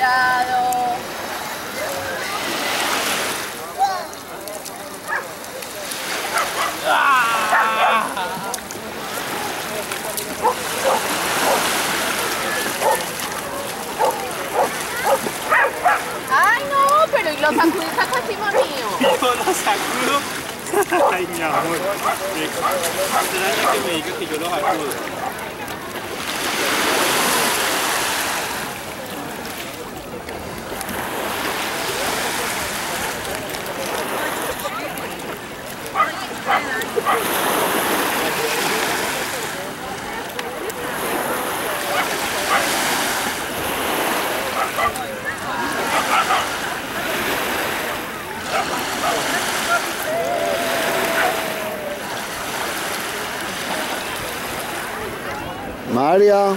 cuidado. Ay no, pero y lo sacudes a Casimonío. Yo lo sacudo. Ay mi amor. Qué extraño que me diga que yo lo sacudo. María.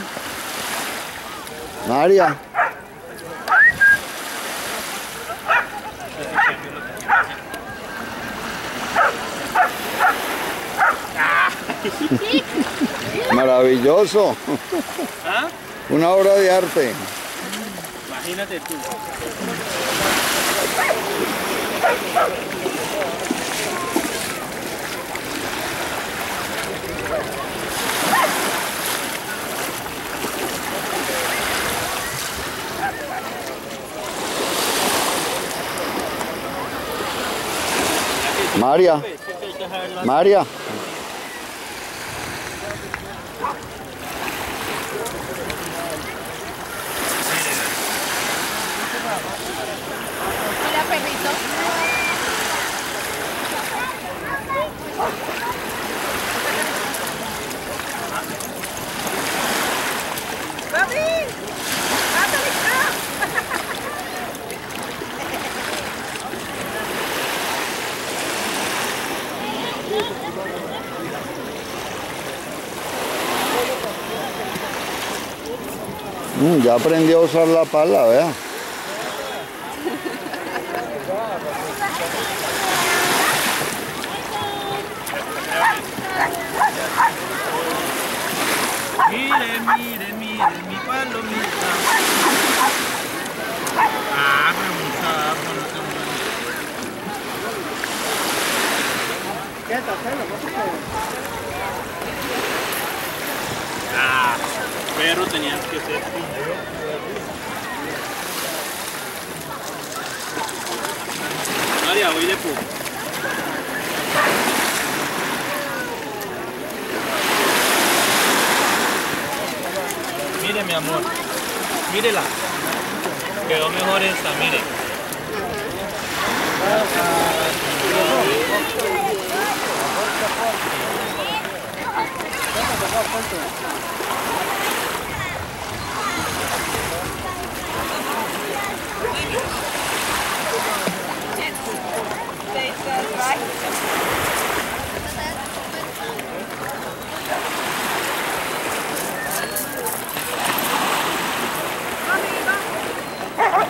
María. Maravilloso. ¿Ah? Una obra de arte. Imagínate tú. María. Pues, Mm, ya aprendió a usar la pala, vea. Mire, mire, mire, mi palomita. Ah, pero mucha agua, no te mueres. Ah, pero tenías que ser. María, voy de pu. Mire, mi amor. Mírela. Quedó mejor esta, mire.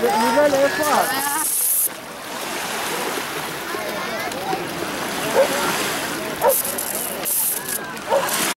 你你这来放。